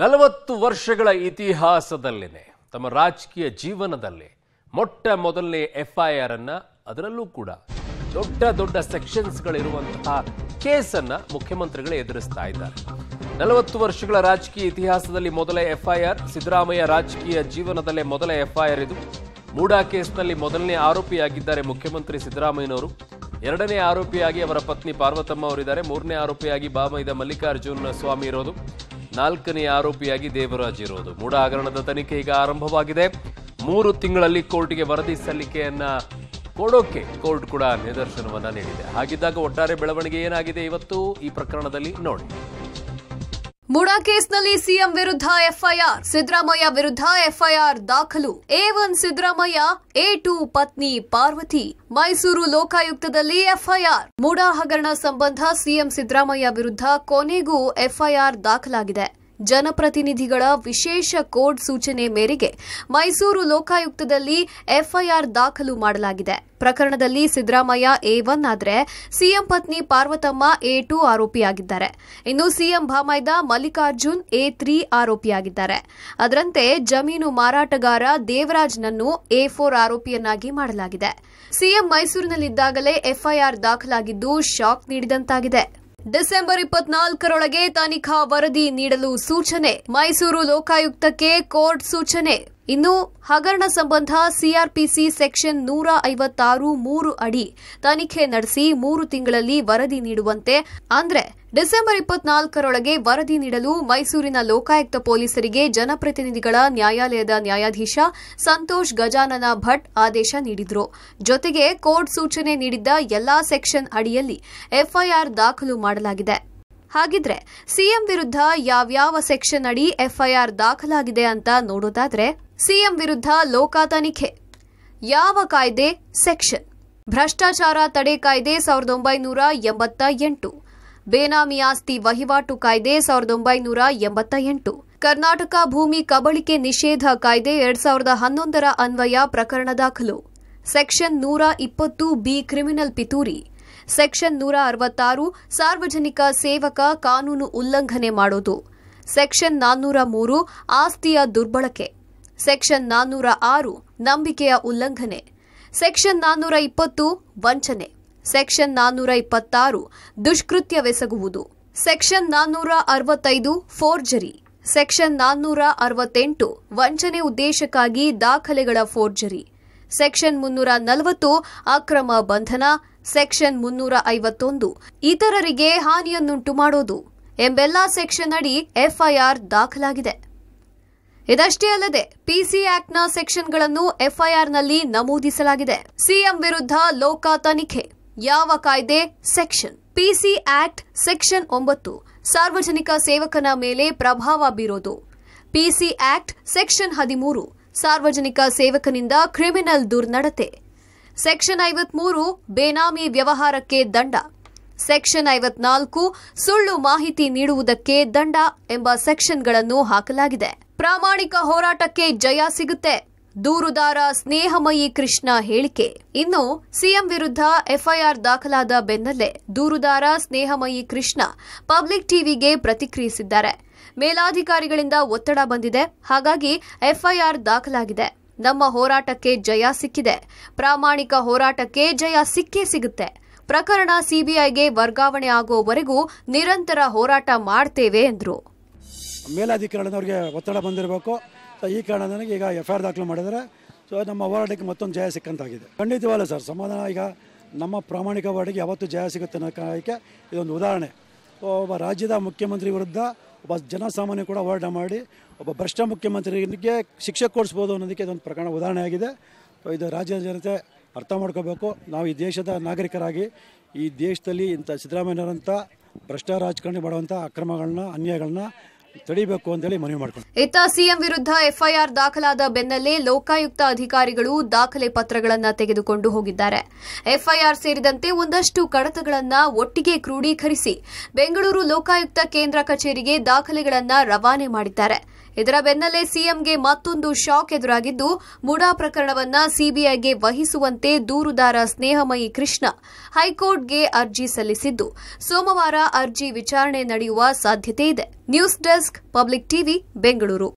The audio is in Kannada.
ನಲವತ್ತು ವರ್ಷಗಳ ಇತಿಹಾಸದಲ್ಲಿನೇ, ತಮ್ಮ ರಾಜಕೀಯ ಜೀವನದಲ್ಲಿ ಮೊಟ್ಟ ಮೊದಲನೇ ಎಫ್ಐಆರ್ ಅನ್ನ ಅದರಲ್ಲೂ ಕೂಡ ದೊಡ್ಡ ದೊಡ್ಡ ಸೆಕ್ಷನ್ಸ್ಗಳಿರುವಂತಹ ಕೇಸನ್ನ ಮುಖ್ಯಮಂತ್ರಿಗಳು ಎದುರಿಸ್ತಾ ಇದ್ದಾರೆ. ನಲವತ್ತು ವರ್ಷಗಳ ರಾಜಕೀಯ ಇತಿಹಾಸದಲ್ಲಿ ಮೊದಲ ಎಫ್ಐಆರ್, ಸಿದ್ದರಾಮಯ್ಯ ರಾಜಕೀಯ ಜೀವನದಲ್ಲೇ ಮೊದಲ ಎಫ್ಐಆರ್ ಇದು. ಮೂಡಾ ಕೇಸ್ನಲ್ಲಿ ಮೊದಲನೇ ಆರೋಪಿಯಾಗಿದ್ದಾರೆ ಮುಖ್ಯಮಂತ್ರಿ ಸಿದ್ದರಾಮಯ್ಯನವರು. ಎರಡನೇ ಆರೋಪಿಯಾಗಿ ಅವರ ಪತ್ನಿ ಪಾರ್ವತಮ್ಮ ಅವರಿದ್ದಾರೆ. ಮೂರನೇ ಆರೋಪಿಯಾಗಿ ಬಾಮೈದ ಮಲ್ಲಿಕಾರ್ಜುನ ಸ್ವಾಮಿ ಇರೋದು. ನಾಲ್ಕನೇ ಆರೋಪಿಯಾಗಿ ದೇವರಾಜ್ ಇರೋದು. ಮೂಡ ಹಗರಣದ ತನಿಖೆ ಈಗ ಆರಂಭವಾಗಿದೆ. ಮೂರು ತಿಂಗಳಲ್ಲಿ ಕೋರ್ಟ್ಗೆ ವರದಿ ಸಲ್ಲಿಕೆಯನ್ನ ಕೊಡೋಕೆ ಕೋರ್ಟ್ ಕೂಡ ನಿದರ್ಶನವನ್ನ ನೀಡಿದೆ. ಹಾಗಿದ್ದಾಗ ಒಟ್ಟಾರೆ ಬೆಳವಣಿಗೆ ಏನಾಗಿದೆ ಇವತ್ತು? ಈ ಪ್ರಕರಣದಲ್ಲಿ ನೋಡಿ. ಮುಡಾ ಕೇಸ್ನಲ್ಲಿ ಸಿಎಂ ವಿರುದ್ಧ ಎಫ್ಐಆರ್. ಸಿದ್ದರಾಮಯ್ಯ ವಿರುದ್ಧ ಎಫ್ಐಆರ್ ದಾಖಲು. A one Siddaramaiah, A two ಪತ್ನಿ ಪಾರ್ವತಿ. ಮೈಸೂರು ಲೋಕಾಯುಕ್ತದಲ್ಲಿ ಎಫ್ಐಆರ್. ಮುಡಾ ಹಗರಣ ಸಂಬಂಧ ಸಿಎಂ ಸಿದ್ದರಾಮಯ್ಯ ವಿರುದ್ಧ ಕೊನೆಗೂ ಎಫ್ಐಆರ್ ದಾಖಲಾಗಿದೆ. ಜನಪ್ರತಿನಿಧಿಗಳ ವಿಶೇಷ ಕೋಡ್ ಸೂಚನೆ ಮೇರೆಗೆ ಮೈಸೂರು ಲೋಕಾಯುಕ್ತದಲ್ಲಿ ಎಫ್ಐಆರ್ ದಾಖಲು ಮಾಡಲಾಗಿದೆ. ಪ್ರಕರಣದಲ್ಲಿ ಸಿದ್ದರಾಮಯ್ಯ ಎ ಒನ್ ಆದರೆ ಸಿಎಂ ಪತ್ನಿ ಪಾರ್ವತಮ್ಮ ಎ ಟು ಆರೋಪಿಯಾಗಿದ್ದಾರೆ. ಇನ್ನು ಸಿಎಂ ಭಾಮೈದ ಮಲ್ಲಿಕಾರ್ಜುನ್ ಎ ತ್ರೀ ಆರೋಪಿಯಾಗಿದ್ದಾರೆ. ಅದರಂತೆ ಜಮೀನು ಮಾರಾಟಗಾರ ದೇವರಾಜ್ನನ್ನು ಎ ಫೋರ್ ಆರೋಪಿಯನ್ನಾಗಿ ಮಾಡಲಾಗಿದೆ. ಸಿಎಂ ಮೈಸೂರಿನಲ್ಲಿದ್ದಾಗಲೇ ಎಫ್ಐಆರ್ ದಾಖಲಾಗಿದ್ದು ಶಾಕ್ ನೀಡಿದಂತಾಗಿದೆ. ಡಿಸೆಂಬರ್ ಇಪ್ಪತ್ನಾಲ್ಕರೊಳಗೆ ತನಿಖಾ ವರದಿ ನೀಡಲು ಸೂಚನೆ. ಮೈಸೂರು ಲೋಕಾಯುಕ್ತಕ್ಕೆ ಕೋರ್ಟ್ ಸೂಚನೆ. ಇನ್ನು ಹಗರಣ ಸಂಬಂಧ ಸಿಆರ್ಪಿಸಿ ಸೆಕ್ಷನ್ ನೂರ ಐವತ್ತಾರು ಮೂರು ಅಡಿ ತನಿಖೆ ನಡೆಸಿ ಮೂರು ತಿಂಗಳಲ್ಲಿ ವರದಿ ನೀಡುವಂತೆ. ಅಂದ್ರೆ ಡಿಸೆಂಬರ್ ಇಪ್ಪತ್ನಾಲ್ಕರೊಳಗೆ ವರದಿ ನೀಡಲು ಮೈಸೂರಿನ ಲೋಕಾಯುಕ್ತ ಪೊಲೀಸರಿಗೆ ಜನಪ್ರತಿನಿಧಿಗಳ ನ್ಯಾಯಾಲಯದ ನ್ಯಾಯಾಧೀಶ ಸಂತೋಷ್ ಗಜಾನನ ಭಟ್ ಆದೇಶ ನೀಡಿದ್ರು. ಜೊತೆಗೆ ಕೋರ್ಟ್ ಸೂಚನೆ ನೀಡಿದ್ದ ಎಲ್ಲಾ ಸೆಕ್ಷನ್ ಅಡಿಯಲ್ಲಿ ಎಫ್ಐಆರ್ ದಾಖಲು ಮಾಡಲಾಗಿದೆ. ಹಾಗಿದ್ರೆ ಸಿಎಂ ವಿರುದ್ಧ ಯಾವ್ಯಾವ ಸೆಕ್ಷನ್ ಅಡಿ ಎಫ್ಐಆರ್ ದಾಖಲಾಗಿದೆ ಅಂತ ನೋಡೋದಾದ್ರೆ ಸಿಎಂ ವಿರುದ್ಧ ಲೋಕ ತನಿಖೆ ಯಾವ ಕಾಯ್ದೆ? ಸೆಕ್ಷನ್. ಭ್ರಷ್ಟಾಚಾರ ತಡೆ ಕಾಯ್ದೆ ಸಾವಿರದ ಒಂಬೈನೂರ ಎಂಬತ್ತ ಎಂಟು. ಬೇನಾಮಿ ಆಸ್ತಿ ವಹಿವಾಟು ಕಾಯ್ದೆ ಸಾವಿರದ ಒಂಬೈನೂರ ಎಂಬತ್ತ ಎಂಟು. ಕರ್ನಾಟಕ ಭೂಮಿ ಕಬಳಿಕೆ ನಿಷೇಧ ಕಾಯ್ದೆ ಎರಡ್ ಸಾವಿರದ ಹನ್ನೊಂದರ ಅನ್ವಯ ಪ್ರಕರಣ ದಾಖಲು. ಸೆಕ್ಷನ್ ನೂರ ಇಪ್ಪತ್ತು ಬಿ ಕ್ರಿಮಿನಲ್ ಪಿತೂರಿ. ಸೆಕ್ಷನ್ ನೂರ ಅರವತ್ತಾರು ಸಾರ್ವಜನಿಕ ಸೇವಕ ಕಾನೂನು ಉಲ್ಲಂಘನೆ ಮಾಡೋದು. ಸೆಕ್ಷನ್ ನಾನ್ನೂರ ಮೂರು ಆಸ್ತಿಯ ದುರ್ಬಳಕೆ. ಸೆಕ್ಷನ್ ನಾನ್ನೂರ ಆರು ನಂಬಿಕೆಯ ಉಲ್ಲಂಘನೆ. ಸೆಕ್ಷನ್ ನಾನ್ನೂರ ಇಪ್ಪತ್ತು ವಂಚನೆ. ಸೆಕ್ಷನ್ ನಾನ್ನೂರ ಇಪ್ಪತ್ತಾರು ದುಷ್ಕೃತ್ಯವೆಸಗುವುದು ಸೆಕ್ಷನ್ ನಾನ್ನೂರ ಅರವತ್ತೈದು ಫೋರ್ಜರಿ. ಸೆಕ್ಷನ್ ನಾನ್ನೂರ ಅರವತ್ತೆಂಟು ವಂಚನೆ ಉದ್ದೇಶಕ್ಕಾಗಿ ದಾಖಲೆಗಳ ಫೋರ್ಜರಿ. ಸೆಕ್ಷನ್ ಮುನ್ನೂರ ನಲವತ್ತು, ಅಕ್ರಮ ಬಂಧನ, ಸೆಕ್ಷನ್ ಮುನ್ನೂರ ಐವತ್ತೊಂದು. ಇತರರಿಗೆ ಹಾನಿಯನ್ನುಂಟು ಮಾಡೋದು ಎಂಬೆಲ್ಲಾ ಸೆಕ್ಷನ್ ಅಡಿ ಎಫ್ಐಆರ್ ದಾಖಲಾಗಿದೆ. ಇದಷ್ಟೇ ಅಲ್ಲದೆ ಪಿಸಿ ಆಕ್ಟ್ನ ಸೆಕ್ಷನ್ಗಳನ್ನು ಎಫ್ಐಆರ್ನಲ್ಲಿ ನಮೂದಿಸಲಾಗಿದೆ. ಸಿಎಂ ವಿರುದ್ಧ ಲೋಕ ತನಿಖೆ, ಯಾವ ಕಾಯ್ದೆ? ಸೆಕ್ಷನ್. ಪಿಸಿ ಆಕ್ಟ್, ಸೆಕ್ಷನ್ ಒಂಬತ್ತು. ಸಾರ್ವಜನಿಕ ಸೇವಕನ ಮೇಲೆ ಪ್ರಭಾವ ಬೀರೋದು. ಪಿಸಿ ಆಕ್ಟ್, ಸೆಕ್ಷನ್ ಹದಿಮೂರು. ಸಾರ್ವಜನಿಕ ಸೇವಕನಿಂದ ಕ್ರಿಮಿನಲ್ ದುರ್ನಡತೆ. ಸೆಕ್ಷನ್ ಐವತ್ಮೂರು, ಬೇನಾಮಿ ವ್ಯವಹಾರಕ್ಕೆ ದಂಡ. ಸೆಕ್ಷನ್ ಐವತ್ನಾಲ್ಕು, ಸುಳ್ಳು ಮಾಹಿತಿ ನೀಡುವುದಕ್ಕೆ ದಂಡ ಎಂಬ ಸೆಕ್ಷನ್ಗಳನ್ನು ಹಾಕಲಾಗಿದೆ. ಪ್ರಾಮಾಣಿಕ ಹೋರಾಟಕ್ಕೆ ಜಯ ಸಿಗುತ್ತೆ. ದೂರುದಾರ ಸ್ನೇಹಮಯಿ ಕೃಷ್ಣ ಹೇಳಿಕೆ. ಇನ್ನು ಸಿಎಂ ವಿರುದ್ಧ ಎಫ್ಐಆರ್ ದಾಖಲಾದ ಬೆನ್ನಲ್ಲೇ ದೂರುದಾರ ಸ್ನೇಹಮಯಿ ಕೃಷ್ಣ ಪಬ್ಲಿಕ್ ಟಿವಿಗೆ ಪ್ರತಿಕ್ರಿಯಿಸಿದ್ದಾರೆ. ಮೇಲಾಧಿಕಾರಿಗಳಿಂದ ಒತ್ತಡ ಬಂದಿದೆ. ಹಾಗಾಗಿ ಎಫ್ಐಆರ್ ದಾಖಲಾಗಿದೆ. ನಮ್ಮ ಹೋರಾಟಕ್ಕೆ ಜಯ ಸಿಕ್ಕಿದೆ. ಪ್ರಾಮಾಣಿಕ ಹೋರಾಟಕ್ಕೆ ಜಯ ಸಿಕ್ಕೇ ಸಿಗುತ್ತೆ. ಪ್ರಕರಣ ಸಿಬಿಐಗೆ ವರ್ಗಾವಣೆ ಆಗುವವರೆಗೂ ನಿರಂತರ ಹೋರಾಟ ಮಾಡ್ತೇವೆ ಎಂದರು. ಮೇಲಾಧಿಕಾರಿಗಳವರಿಗೆ ಒತ್ತಡ ಬಂದಿರಬೇಕು. ಈ ಕಾರಣ ನನಗೆ ಈಗ ಎಫ್ ಐ ಆರ್ ದಾಖಲು ಮಾಡಿದರೆ ಸೊ ನಮ್ಮ ಹೋರಾಟಕ್ಕೆ ಮತ್ತೊಂದು ಜಯ ಸಿಕ್ಕಂತಾಗಿದೆ. ಖಂಡಿತವಲ್ಲ ಸರ್, ಸಮಾಧಾನ. ಈಗ ನಮ್ಮ ಪ್ರಾಮಾಣಿಕ ಹೋರಾಟಕ್ಕೆ ಯಾವತ್ತೂ ಜಯ ಸಿಗುತ್ತೆ ಅನ್ನೋಕ್ಕೆ ಇದೊಂದು ಉದಾಹರಣೆ. ಒಬ್ಬ ರಾಜ್ಯದ ಮುಖ್ಯಮಂತ್ರಿ ವಿರುದ್ಧ ಒಬ್ಬ ಜನಸಾಮಾನ್ಯ ಕೂಡ ಹೋರಾಟ ಮಾಡಿ, ಒಬ್ಬ ಭ್ರಷ್ಟ ಮುಖ್ಯಮಂತ್ರಿಗೆ ಶಿಕ್ಷೆ ಕೊಡಿಸ್ಬೋದು ಅನ್ನೋದಕ್ಕೆ ಇದೊಂದು ಪ್ರಕರಣ ಉದಾಹರಣೆ ಆಗಿದೆ. ಇದು ರಾಜ್ಯದ ಜನತೆ ಅರ್ಥ ಮಾಡ್ಕೋಬೇಕು. ನಾವು ಈ ದೇಶದ ನಾಗರಿಕರಾಗಿ, ಈ ದೇಶದಲ್ಲಿ ಇಂಥ ಸಿದ್ದರಾಮಯ್ಯನವರಂಥ ಭ್ರಷ್ಟ ರಾಜಕಾರಣಿ ಮಾಡುವಂಥ ಅಕ್ರಮಗಳನ್ನ, ಅನ್ಯಾಯಗಳನ್ನ ತಡಿಬೇಕು ಅಂತೇಳಿ ಮನವಿ ಮಾಡ್ಕೊಂಡು ಇತ್ತ ಸಿಎಂ ವಿರುದ್ಧ ಎಫ್ಐಆರ್ ದಾಖಲಾದ ಬೆನ್ನಲ್ಲೇ ಲೋಕಾಯುಕ್ತ ಅಧಿಕಾರಿಗಳು ದಾಖಲೆ ಪತ್ರಗಳನ್ನು ತೆಗೆದುಕೊಂಡು ಹೋಗಿದ್ದಾರೆ. ಎಫ್ಐಆರ್ ಸೇರಿದಂತೆ ಒಂದಷ್ಟು ಕಡತಗಳನ್ನು ಒಟ್ಟಿಗೆ ಕ್ರೋಢೀಕರಿಸಿ ಬೆಂಗಳೂರು ಲೋಕಾಯುಕ್ತ ಕೇಂದ್ರ ಕಚೇರಿಗೆ ದಾಖಲೆಗಳನ್ನು ರವಾನೆ ಮಾಡಿದ್ದಾರೆ. ಇದರ ಬೆನ್ನಲ್ಲೇ ಸಿಎಂಗೆ ಮತ್ತೊಂದು ಶಾಕ್ ಎದುರಾಗಿದ್ದು, ಮುಡಾ ಪ್ರಕರಣವನ್ನ ಸಿಬಿಐಗೆ ವಹಿಸುವಂತೆ ದೂರುದಾರ ಸ್ನೇಹಮಯಿ ಕೃಷ್ಣ ಹೈಕೋರ್ಟ್ಗೆ ಅರ್ಜಿ ಸಲ್ಲಿಸಿದ್ದು. ಸೋಮವಾರ ಅರ್ಜಿ ವಿಚಾರಣೆ ನಡೆಯುವ ಸಾಧ್ಯತೆ ಇದೆ. News desk public TV, Bengaluru.